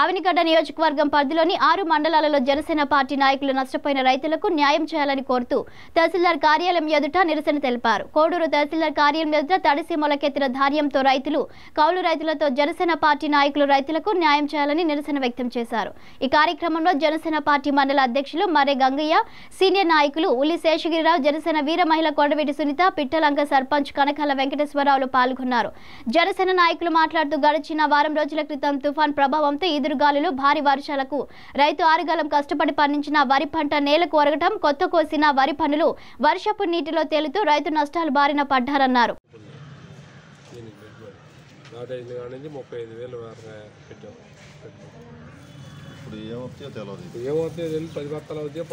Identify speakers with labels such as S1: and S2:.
S1: ఆవినిగడ్డ నియోజకవర్గం పరిధిలోని ఆరు మండలాలలో జనసేన పార్టీ నాయకులు నష్టపోయిన రైతులకు న్యాయం చేయాలని కోరుతూ తహసీల్దార్ కార్యాలయం ఎదుట నిరసన తెలిపారు. కోడూరు తహసీల్దార్ కార్యాలయం ఎదుట తడిసి మొలకెత్తిన ధాన్యంతో రైతులు కౌలు రైతులతో జనసేన పార్టీ నాయకులు రైతులకు న్యాయం చేయాలని నిరసన వ్యక్తం చేశారు. ఈ కార్యక్రమంలో జనసేన పార్టీ మండల అధ్యక్షులు మర్రె గంగయ్య సీనియర్ నాయకులు ఉల్లి శేషగిరిరావు జనసేన వీర మహిళ కొండవీటి సునీత పిట్టలంక సర్పంచ్ కనకాల వెంకటేశ్వరరావులు పాల్గొన్నారు. జనసేన నాయకులు మాట్లాడుతూ గడిచిన వారం రోజుల క్రితం తుఫాన్ ప్రభావంతో ఈదురుగాలులు భారీ వర్షాలకు రైతు ఆరుగాలం కష్టపడి పండించిన వరి పంట నేలకు ఒరగటం కొత్త కోసిన వరి పనులు వర్షపు నీటిలో తేలుతూ రైతు నష్టాలు బారిన పడ్డారన్నారు.
S2: ఇప్పుడు తెలియదు
S3: ఏమవుతాయో తెలియదు పది బత్తాలు అవుతాయో